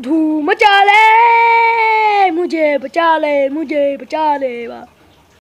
धूम मचा ले मुझे बचा ले मुझे बचा ले वाह।